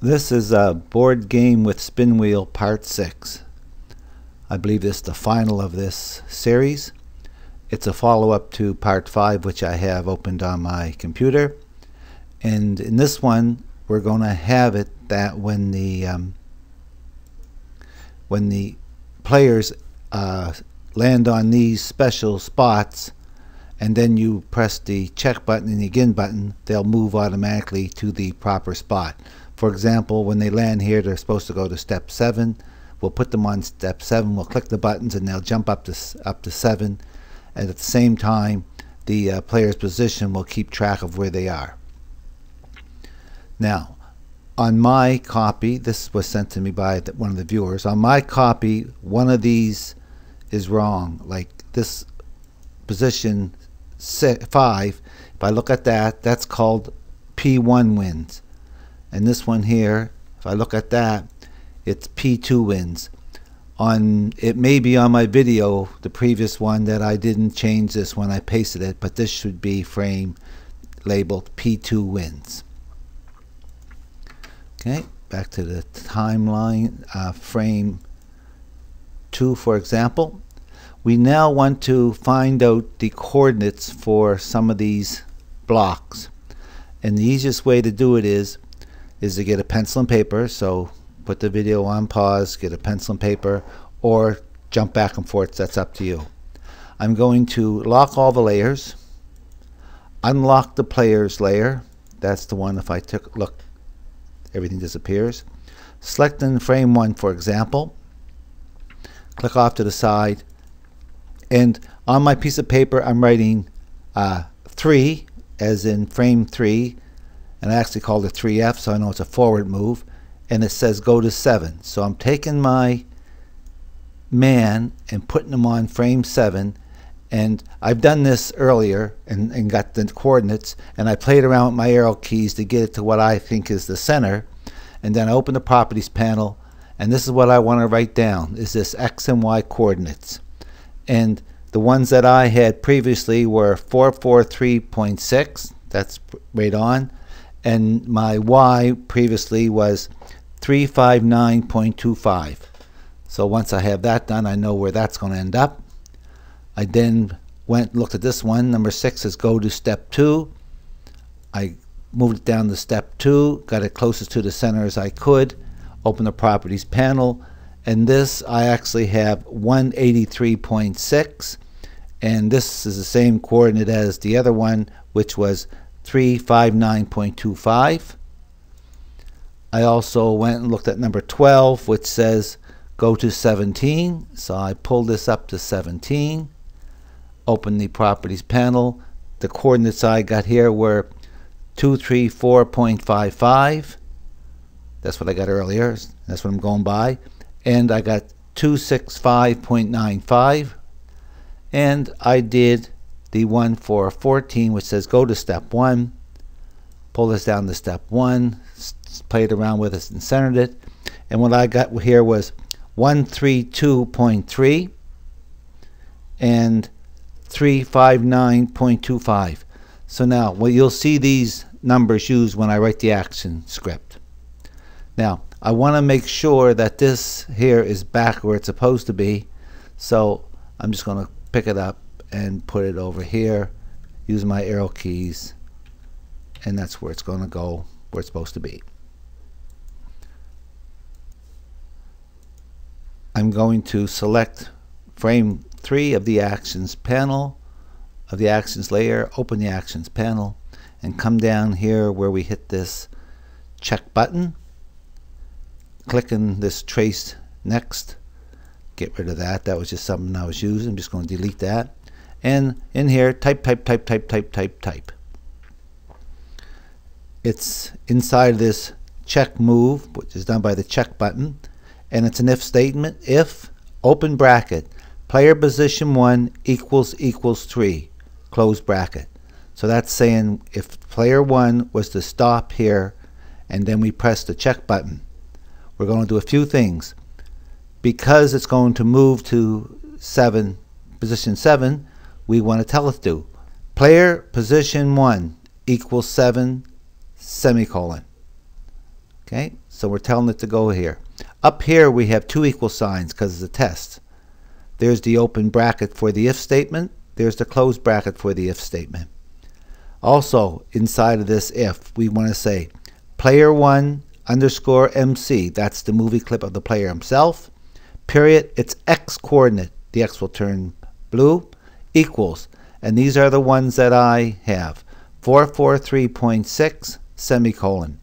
This is a board game with spin wheel part 6. I believe this is the final of this series. It's a follow-up to part 5 which I have opened on my computer. And in this one we're going to have it that when the um, when the players uh, land on these special spots and then you press the check button and the again button, they'll move automatically to the proper spot. For example, when they land here, they're supposed to go to step 7. We'll put them on step 7. We'll click the buttons and they'll jump up to, up to 7. And at the same time, the uh, player's position will keep track of where they are. Now, on my copy, this was sent to me by the, one of the viewers. On my copy, one of these is wrong. Like this position six, 5, if I look at that, that's called P1 wins and this one here if I look at that it's P2 wins. On it may be on my video the previous one that I didn't change this when I pasted it but this should be frame labeled P2 wins. Okay back to the timeline uh, frame 2 for example. We now want to find out the coordinates for some of these blocks. And the easiest way to do it is is to get a pencil and paper. So put the video on pause, get a pencil and paper, or jump back and forth. That's up to you. I'm going to lock all the layers, unlock the players layer. That's the one if I took look, everything disappears. Select in frame one, for example. Click off to the side. And on my piece of paper, I'm writing uh, 3, as in frame 3, and I actually called it 3F so I know it's a forward move. And it says go to 7 so I'm taking my man and putting him on frame 7 and I've done this earlier and, and got the coordinates. And I played around with my arrow keys to get it to what I think is the center. And then I open the properties panel. And this is what I want to write down is this X and Y coordinates. And the ones that I had previously were 443.6 that's right on and my y previously was 359.25 so once I have that done I know where that's going to end up. I then went looked at this one. Number six is go to step two. I moved it down to step two got it closest to the center as I could open the properties panel. And this I actually have 183.6 and this is the same coordinate as the other one which was 359.25. I also went and looked at number 12, which says go to 17. So I pulled this up to 17. Open the properties panel. The coordinates I got here were 234.55. That's what I got earlier. That's what I'm going by. And I got 265.95. And I did the one for 14 which says go to step 1 pull this down to step 1 played around with it and centered it. And what I got here was 132.3 and 359.25 so now well you'll see these numbers used when I write the action script. Now I want to make sure that this here is back where it's supposed to be. So I'm just going to pick it up and put it over here use my arrow keys and that's where it's going to go where it's supposed to be. I'm going to select frame 3 of the actions panel of the actions layer open the actions panel and come down here where we hit this check button. Clicking this trace next. Get rid of that. That was just something I was using. I'm just going to delete that and in here type type type type type type type. It's inside this check move which is done by the check button and it's an if statement if open bracket player position 1 equals equals 3 close bracket. So that's saying if player 1 was to stop here and then we press the check button. We're going to do a few things. Because it's going to move to 7 position 7 we want to tell it to. Player position 1 equals 7 semicolon. Okay, so we're telling it to go here. Up here we have two equal signs because it's a test. There's the open bracket for the if statement. There's the closed bracket for the if statement. Also, inside of this if, we want to say player 1 underscore MC. That's the movie clip of the player himself. Period. It's x coordinate. The x will turn blue. Equals. And these are the ones that I have. 443.6 semicolon.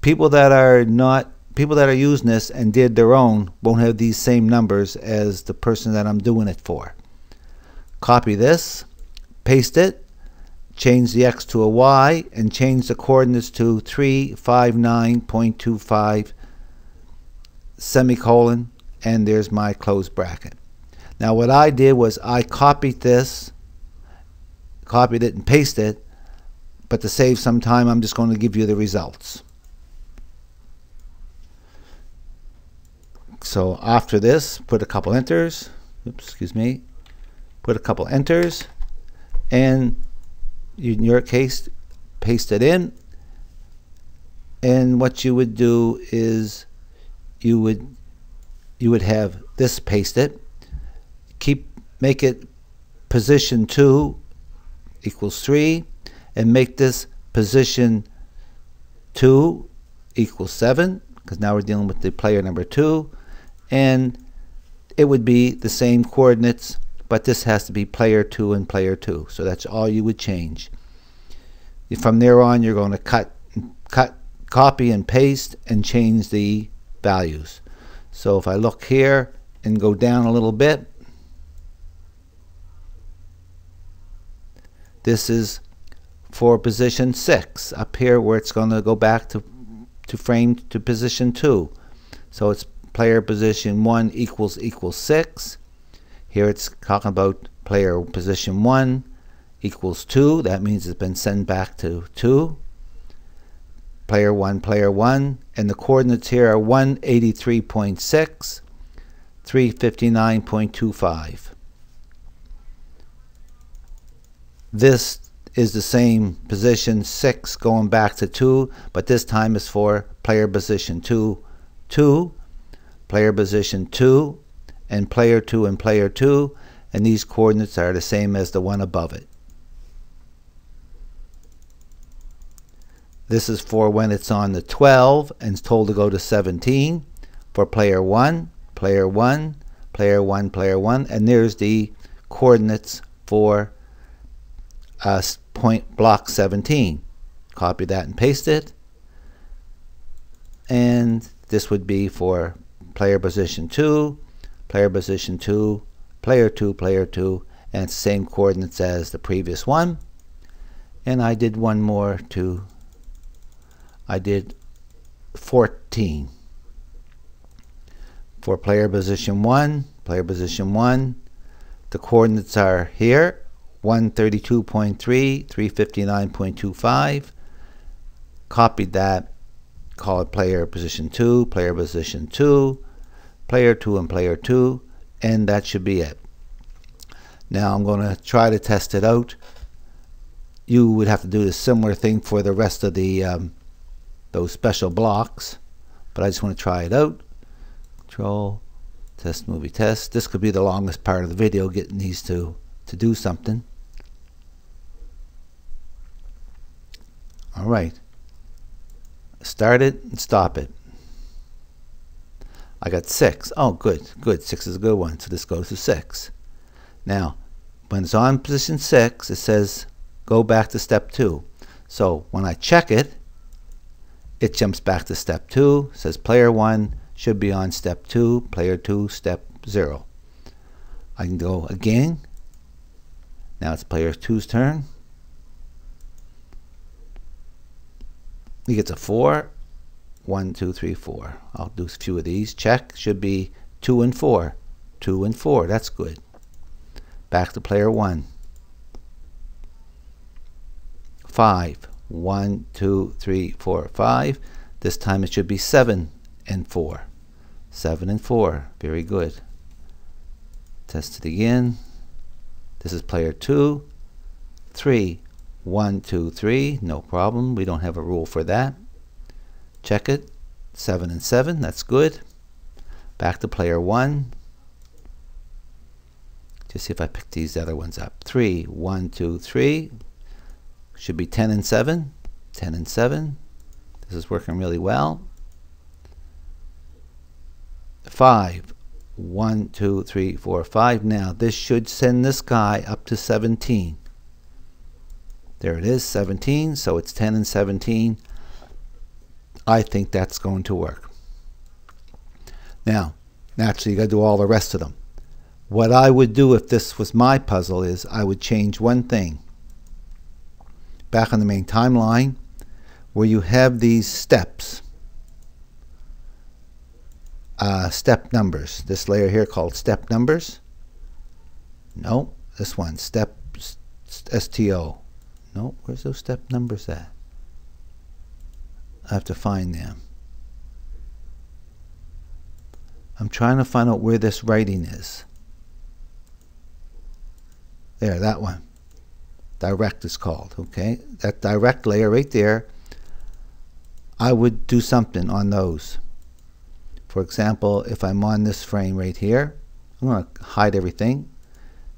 People that are not people that are using this and did their own won't have these same numbers as the person that I'm doing it for. Copy this, paste it, change the x to a y, and change the coordinates to 359.25 semicolon, and there's my close bracket. Now what I did was I copied this, copied it and pasted it, but to save some time I'm just going to give you the results. So after this, put a couple enters. Oops, excuse me. Put a couple enters, and in your case, paste it in. And what you would do is you would you would have this pasted. Keep make it position two equals three, and make this position two equals seven because now we're dealing with the player number two. And it would be the same coordinates but this has to be player 2 and player 2 so that's all you would change. From there on you're going to cut cut copy and paste and change the values. So if I look here and go down a little bit this is for position 6 up here where it's going to go back to to frame to position 2 so it's player position 1 equals equals 6. Here it's talking about player position 1 equals 2. That means it's been sent back to 2. Player 1, player 1. And the coordinates here are 183.6, 359.25. This is the same position 6 going back to 2, but this time is for player position 2, 2 player position 2 and player 2 and player 2 and these coordinates are the same as the one above it. This is for when it's on the 12 and told to go to 17 for player 1, player 1, player 1, player 1 and there's the coordinates for uh, point block 17. Copy that and paste it and this would be for player position 2, player position 2, player 2, player 2, and it's the same coordinates as the previous one. And I did one more to, I did 14. For player position 1, player position 1, the coordinates are here, 132.3, 359.25. Copied that call it player position 2, player position 2, player 2 and player 2, and that should be it. Now I'm going to try to test it out. You would have to do the similar thing for the rest of the um, those special blocks, but I just want to try it out. Control, test movie test. This could be the longest part of the video getting these to, to do something. All right. Start it and stop it. I got 6. Oh, good, good. 6 is a good one. So this goes to 6. Now, when it's on position 6, it says go back to step 2. So when I check it, it jumps back to step 2, says player 1 should be on step 2, player 2, step 0. I can go again. Now it's player 2's turn. He gets a 4. 1, 2, 3, 4. I'll do a few of these. Check should be 2 and 4. 2 and 4. That's good. Back to player 1. 5. 1, 2, 3, 4, 5. This time it should be 7 and 4. 7 and 4. Very good. Test it again. This is player 2. 3, one, two, three, no problem. We don't have a rule for that. Check it. 7 and 7, that's good. Back to player 1. Just see if I pick these other ones up. 3, 1, 2, 3. Should be 10 and 7. 10 and 7. This is working really well. 5, 1, 2, 3, 4, 5. Now, this should send this guy up to 17. There it is, 17. So it's 10 and 17. I think that's going to work. Now, naturally, you got to do all the rest of them. What I would do if this was my puzzle is I would change one thing. Back on the main timeline, where you have these steps, uh, step numbers. This layer here called step numbers. No, this one, step STO. No, where's those step numbers at? I have to find them. I'm trying to find out where this writing is. There, that one. Direct is called, okay? That direct layer right there, I would do something on those. For example, if I'm on this frame right here, I'm going to hide everything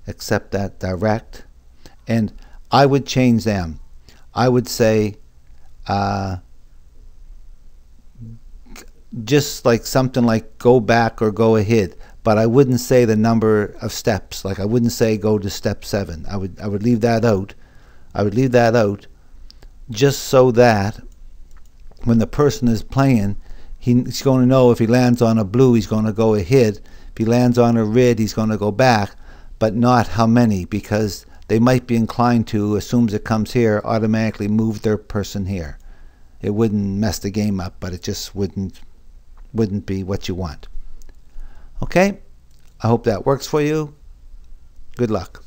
except that direct. And I would change them. I would say uh, just like something like go back or go ahead but I wouldn't say the number of steps. Like I wouldn't say go to step 7 I would I would leave that out. I would leave that out just so that when the person is playing he's going to know if he lands on a blue he's going to go ahead. If he lands on a red he's going to go back but not how many because they might be inclined to as soon as it comes here automatically move their person here it wouldn't mess the game up but it just wouldn't wouldn't be what you want. Okay? I hope that works for you. Good luck.